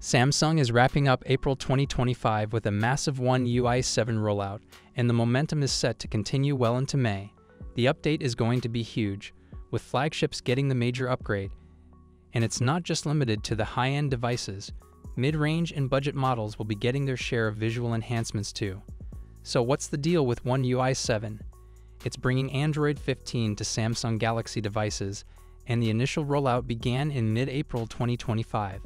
Samsung is wrapping up April 2025 with a massive One UI 7 rollout, and the momentum is set to continue well into May. The update is going to be huge, with flagships getting the major upgrade. And it's not just limited to the high end devices, mid range and budget models will be getting their share of visual enhancements too. So, what's the deal with One UI 7? It's bringing Android 15 to Samsung Galaxy devices, and the initial rollout began in mid April 2025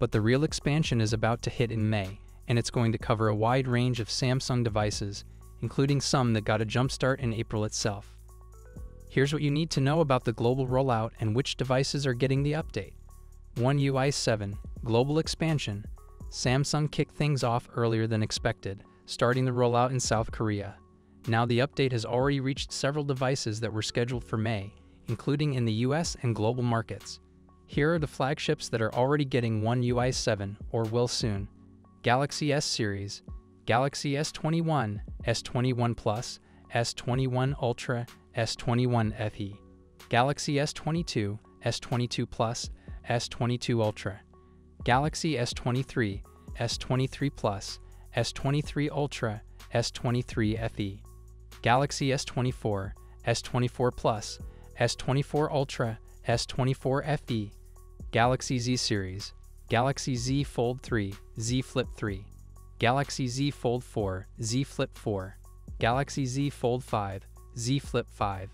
but the real expansion is about to hit in May, and it's going to cover a wide range of Samsung devices, including some that got a jumpstart in April itself. Here's what you need to know about the global rollout and which devices are getting the update. One UI 7 Global Expansion Samsung kicked things off earlier than expected, starting the rollout in South Korea. Now the update has already reached several devices that were scheduled for May, including in the US and global markets. Here are the flagships that are already getting One UI 7 or will soon. Galaxy S series, Galaxy S21, S21 Plus, S21 Ultra, S21 FE, Galaxy S22, S22 Plus, S22 Ultra, Galaxy S23, S23 Plus, S23 Ultra, S23 FE, Galaxy S24, S24 Plus, S24 Ultra, S24 FE, Galaxy Z Series, Galaxy Z Fold 3, Z Flip 3, Galaxy Z Fold 4, Z Flip 4, Galaxy Z Fold 5, Z Flip 5,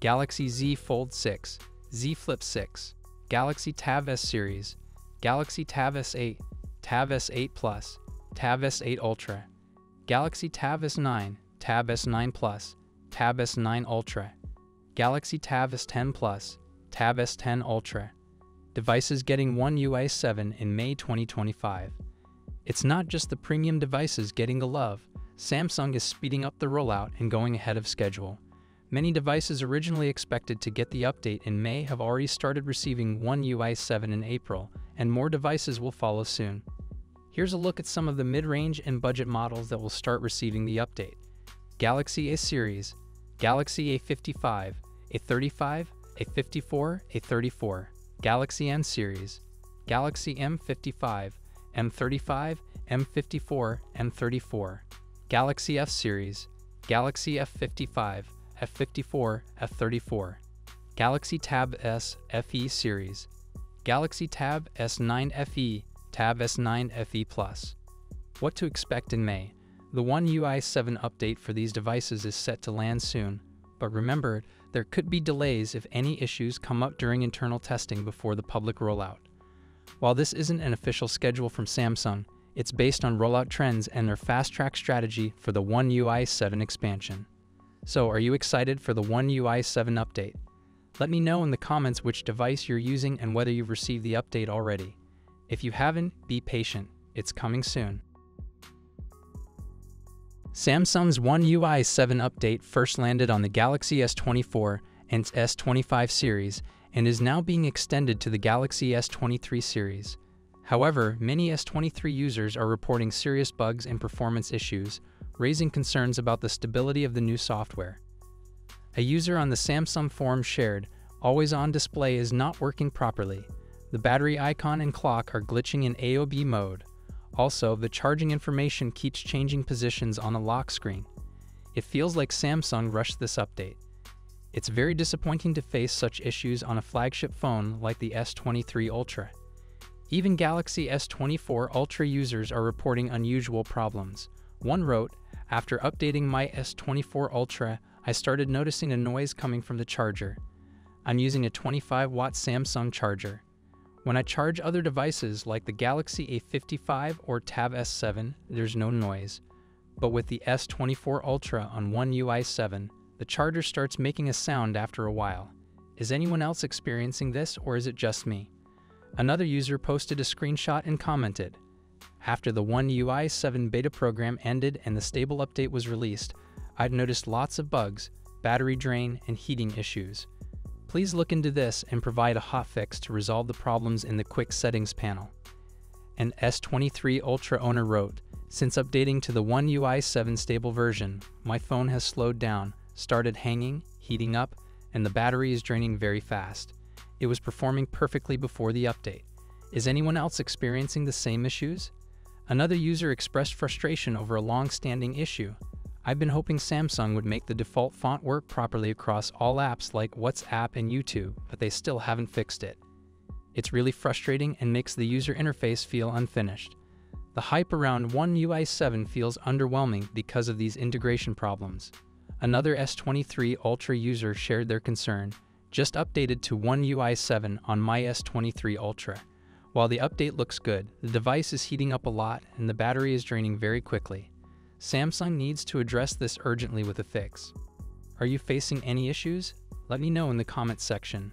Galaxy Z Fold 6, Z Flip 6, Galaxy Tab S Series, Galaxy Tab S8, Tab S8 Plus, Tab S8 Ultra, Galaxy Tab S9, Tab S9 Plus, Tab S9 Ultra, Galaxy Tab S10 Plus, Tab S10 Ultra, devices getting One UI 7 in May 2025. It's not just the premium devices getting the love, Samsung is speeding up the rollout and going ahead of schedule. Many devices originally expected to get the update in May have already started receiving One UI 7 in April, and more devices will follow soon. Here's a look at some of the mid range and budget models that will start receiving the update Galaxy A Series, Galaxy A55, A35, A54, A34. Galaxy M series, Galaxy M55, M35, M54, M34, Galaxy F series, Galaxy F55, F54, F34, Galaxy Tab S FE series, Galaxy Tab S9 FE, Tab S9 FE Plus. What to expect in May? The One UI 7 update for these devices is set to land soon, but remember there could be delays if any issues come up during internal testing before the public rollout. While this isn't an official schedule from Samsung, it's based on rollout trends and their fast track strategy for the One UI 7 expansion. So, are you excited for the One UI 7 update? Let me know in the comments which device you're using and whether you've received the update already. If you haven't, be patient, it's coming soon. Samsung's One UI 7 update first landed on the Galaxy S24 and S25 series and is now being extended to the Galaxy S23 series. However, many S23 users are reporting serious bugs and performance issues, raising concerns about the stability of the new software. A user on the Samsung forum shared, Always on display is not working properly. The battery icon and clock are glitching in AOD mode. Also, the charging information keeps changing positions on the lock screen. It feels like Samsung rushed this update. It's very disappointing to face such issues on a flagship phone like the S23 Ultra. Even Galaxy S24 Ultra users are reporting unusual problems. One wrote, After updating my S24 Ultra, I started noticing a noise coming from the charger. I'm using a 25 watt Samsung charger. When I charge other devices like the Galaxy A55 or Tab S7, there's no noise. But with the S24 Ultra on One UI 7, the charger starts making a sound after a while. Is anyone else experiencing this or is it just me? Another user posted a screenshot and commented, After the One UI 7 beta program ended and the stable update was released, I'd noticed lots of bugs, battery drain, and heating issues. Please look into this and provide a hotfix to resolve the problems in the quick settings panel. An S23 Ultra owner wrote, Since updating to the One UI 7 stable version, my phone has slowed down, started hanging, heating up, and the battery is draining very fast. It was performing perfectly before the update. Is anyone else experiencing the same issues? Another user expressed frustration over a long-standing issue. I've been hoping Samsung would make the default font work properly across all apps like WhatsApp and YouTube, but they still haven't fixed it. It's really frustrating and makes the user interface feel unfinished. The hype around One UI 7 feels underwhelming because of these integration problems. Another S23 Ultra user shared their concern, just updated to One UI 7 on my S23 Ultra. While the update looks good, the device is heating up a lot and the battery is draining very quickly. Samsung needs to address this urgently with a fix. Are you facing any issues? Let me know in the comments section.